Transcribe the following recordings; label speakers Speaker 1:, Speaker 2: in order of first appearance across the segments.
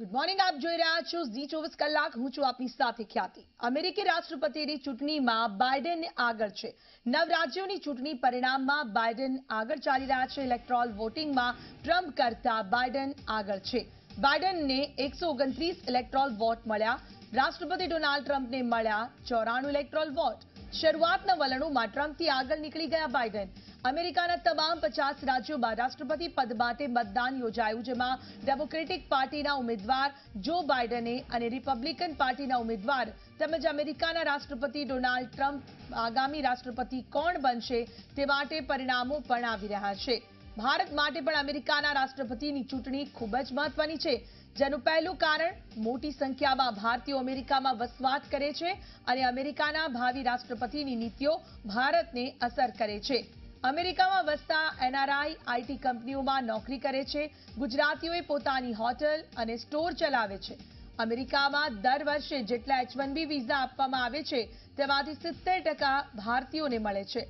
Speaker 1: Good morning આપ જોઈ રહ્યા છો ઝી ચોવીસ કલાક. હું છું આપની સાથે ખ્યાતિ. અમેરિકી રાષ્ટ્રપતિની ચૂંટણીમાં બાઇડેન આગળ છે. નવ રાજ્યોની ચૂંટણી પરિણામમાં બાઇડેન આગળ ચાલી રહ્યા છે. ઇલેક્ટ્રોલ વોટિંગમાં ટ્રમ્પ કરતા બાઇડેન આગળ છે. બાઇડેનને એકસો ઓગણત્રીસ ઇલેક્ટ્રોલ વોટ મળ્યા. રાષ્ટ્રપતિ ડોનાલ્ડ ટ્રમ્પને મળ્યા ચોરાણું ઇલેક્ટ્રોલ વોટ. શરૂઆતના વલણોમાં ટ્રમ્પથી આગળ નીકળી ગયા બાઇડેન અમેરિકાના તમામ પચાસ રાજ્યોમાં રાષ્ટ્રપતિ પદ માટે મતદાન યોજાયું, જેમાં ડેમોક્રેટિક પાર્ટીના ઉમેદવાર જો બાઇડને અને રિપબ્લિકન પાર્ટીના ઉમેદવાર તેમજ અમેરિકાના રાષ્ટ્રપતિ ડોનાલ્ડ ટ્રમ્પ આગામી રાષ્ટ્રપતિ કોણ બનશે તે માટે પરિણામો પણ આવી રહ્યા છે. ભારત માટે પણ અમેરિકાના રાષ્ટ્રપતિની ચૂંટણી ખૂબ જ મહત્વની છે, જેનું પહેલું કારણ મોટી સંખ્યામાં ભારતીયો અમેરિકામાં વસવાટ કરે છે અને અમેરિકાના ભાવિ રાષ્ટ્રપતિની નીતિઓ ભારતને અસર કરે છે. અમેરિકામાં વસતા એનઆરઆઈ, આઈટી કંપનીઓમાં નોકરી કરે છે, ગુજરાતીઓએ પોતાની હોટલ અને સ્ટોર ચલાવે છે. અમેરિકામાં દર વર્ષે જેટલા એચ વન બી વિઝા આપવામાં આવે છે, તેમાંથી સિત્તેર ટકા ભારતીયોને મળે છે.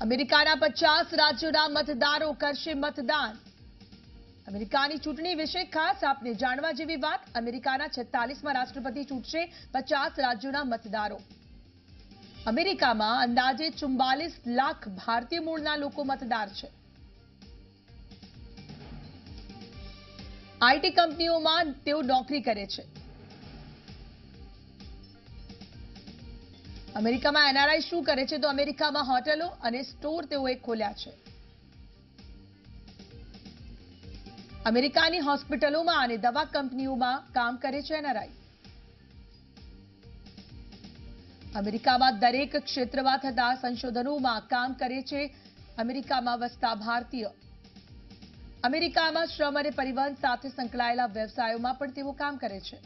Speaker 1: અમેરિકાના પચાસ રાજ્યોના મતદારો કરશે મતદાન. અમેરિકાની ચૂંટણી વિશે ખાસ આપને જાણવા જેવી વાત અમેરિકાના છેતાલીસમાં રાષ્ટ્રપતિ ચૂંટશે પચાસ રાજ્યોના મતદારો. અમેરિકામાં અંદાજે ચુમ્બાલીસ લાખ ભારતીય મૂળના લોકો મતદાર છે. આઈટી કંપનીઓમાં તેઓ નોકરી કરે છે. અમેરિકામાં એનઆરઆઈ શું કરે છે તો અમેરિકામાં હોટેલો અને સ્ટોર તેઓએ ખોલ્યા છે. અમેરિકાની હોસ્પિટલોમાં અને દવા કંપનીઓમાં કામ કરે છે એનઆરઆઈ. અમેરિકામાં દરેક ક્ષેત્રમાં થતા સંશોધનોમાં કામ કરે છે અમેરિકામાં વસતા ભારતીય. અમેરિકામાં શ્રમ અને પરિવહન સાથે સંકળાયેલા વ્યવસાયોમાં પણ તેઓ કામ કરે છે.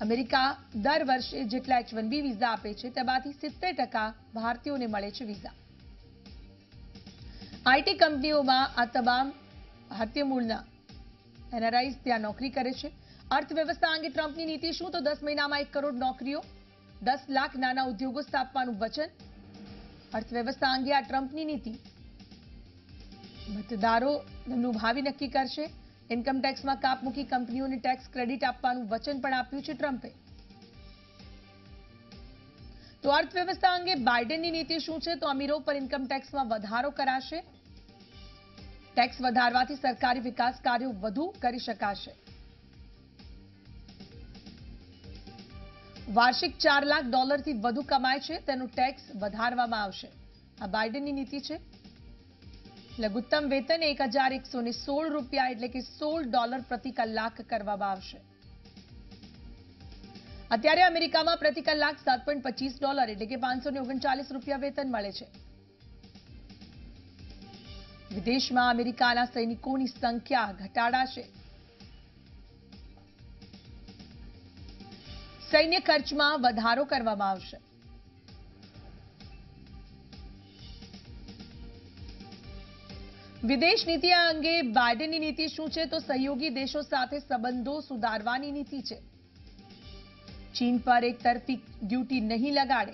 Speaker 1: અમેરિકા દર વર્ષે જેટલા એચ વન બી વિઝા આપે છે, તેમાંથી સિત્તેર ટકા ભારતીયોને મળે છે વિઝા આઈટી કંપનીઓમાં આ તમામ ભારતીય મૂળના એનઆરઆઈઝ ત્યાં નોકરી કરે છે. અર્થવ્યવસ્થા અંગે ટ્રમ્પની નીતિ શું? તો દસ મહિનામાં એક કરોડ નોકરીઓ, દસ લાખ નાના ઉદ્યોગો સ્થાપવાનું વચન. અર્થવ્યવસ્થા અંગે આ ટ્રમ્પની નીતિ. મતદારો તેમનું ભાવિ નક્કી કરશે. ઇન્કમ ટેક્સમાં કાપ મૂકી કંપનીઓને ટેક્સ ક્રેડિટ આપવાનું વચન પણ આપ્યું છે ટ્રમ્પે. તો અર્થવ્યવસ્થા અંગે બાઇડેનની નીતિ શું છે? તો અમીરો પર ઇન્કમ ટેક્સમાં વધારો કરાશે. ટેક્સ વધારવાથી સરકારી વિકાસ કાર્યો વધુ કરી શકાશે. વાર્ષિક ચાર લાખ ડોલરથી વધુ કમાય છે. તેનું ટેક્સ વધારવામાં આવશે. આ બાઇડેનની નીતિ છે. લઘુત્તમ વેતન એક હજાર એકસો ને સોળ રૂપિયા એટલે કે સોળ ડોલર પ્રતિ કલાક કરવામાં આવશે. અત્યારે અમેરિકામાં પ્રતિ કલાક સાત પોઈન્ટ પચીસ ડોલર એટલે કે પાંચસો ને ઓગણચાલીસ રૂપિયા વેતન મળે છે. વિદેશમાં અમેરિકાના સૈનિકોની સંખ્યા ઘટાડાશે. સૈન્ય ખર્ચમાં વધારો કરવામાં આવશે. વિદેશ નીતિ અંગે બાઇડેનની નીતિ શું છે? તો સહયોગી દેશો સાથે સંબંધો સુધારવાની નીતિ છે. ચીન પર એક તરફી ડ્યુટી નહીં લગાડે.